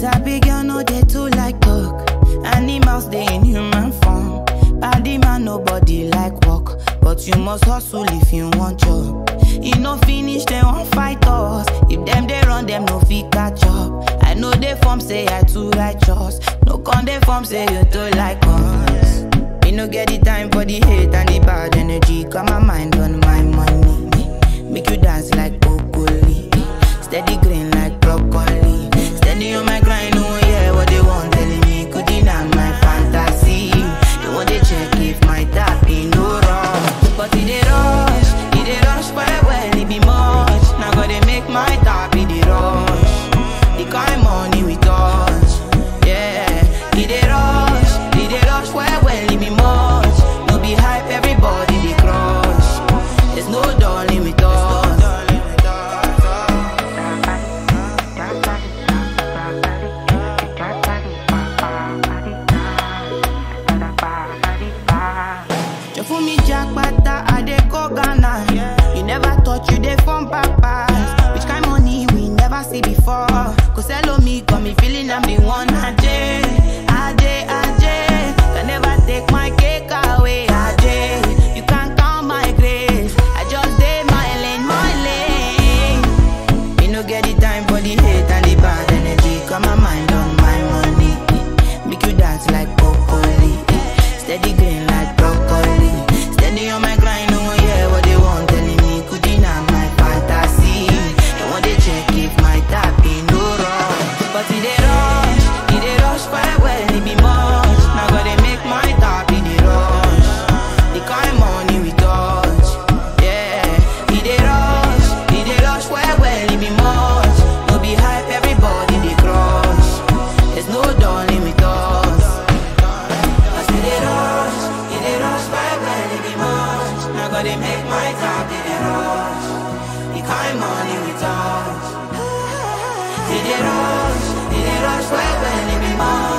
Sabi girl no dey too like talk. Animals they in human form. Body man nobody like walk, but you must hustle if you want job. You no finish they won't fight us. If them they run them no fit catch up. I know they form say I too righteous. No con they form say you too like us. You no get the time for the hate and the bad energy. Got my mind on my money. Make you dance like I dey go Ghana. You never thought you dey from Papa. my money with us. Did it rush? Did it rush? Where it be mine?